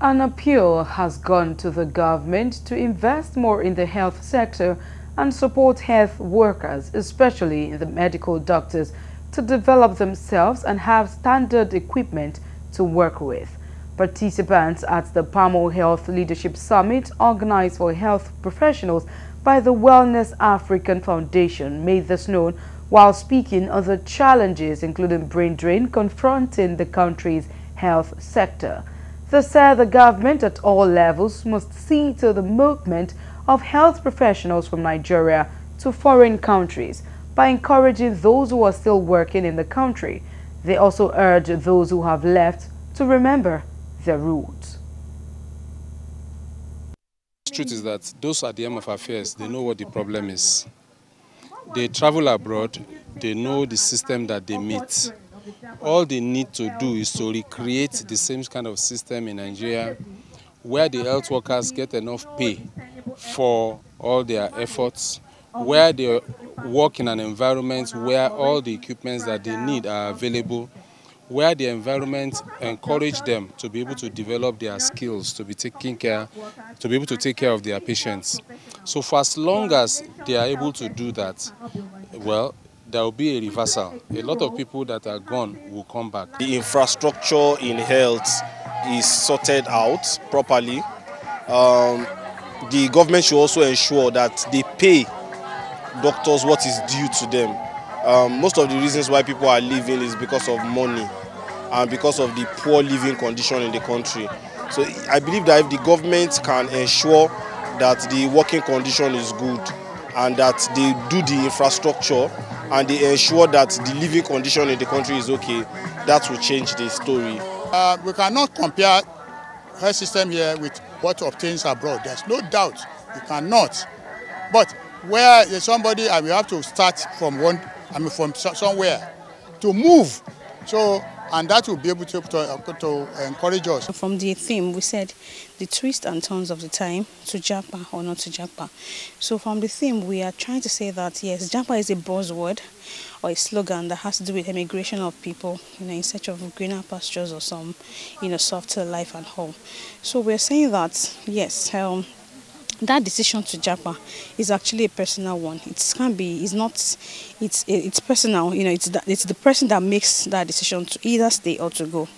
An appeal has gone to the government to invest more in the health sector and support health workers, especially the medical doctors, to develop themselves and have standard equipment to work with. Participants at the PAMO Health Leadership Summit organized for health professionals by the Wellness African Foundation made this known while speaking on the challenges including brain drain confronting the country's health sector. They said the government at all levels must see to the movement of health professionals from Nigeria to foreign countries by encouraging those who are still working in the country. They also urge those who have left to remember their roots. The truth is that those at the end of affairs, they know what the problem is. They travel abroad, they know the system that they meet all they need to do is to recreate the same kind of system in Nigeria where the health workers get enough pay for all their efforts, where they work in an environment where all the equipments that they need are available, where the environment encourage them to be able to develop their skills, to be taking care, to be able to take care of their patients. So for as long as they are able to do that, well, there will be a reversal. A lot of people that are gone will come back. The infrastructure in health is sorted out properly. Um, the government should also ensure that they pay doctors what is due to them. Um, most of the reasons why people are leaving is because of money and because of the poor living condition in the country. So I believe that if the government can ensure that the working condition is good and that they do the infrastructure and they ensure that the living condition in the country is okay, that will change the story. Uh, we cannot compare health system here with what obtains abroad. There's no doubt we cannot. But where there's somebody and we have to start from one, I mean from somewhere to move. So and that will be able to, to, to, encourage us. From the theme, we said the twists and turns of the time to Japa or not to Japa. So from the theme, we are trying to say that yes, Japa is a buzzword or a slogan that has to do with immigration of people you know, in search of greener pastures or some you know, softer life and home. So we're saying that yes, um, that decision to Japa is actually a personal one. It can be, it's not, it's it's personal. You know, it's the, it's the person that makes that decision to either stay or to go.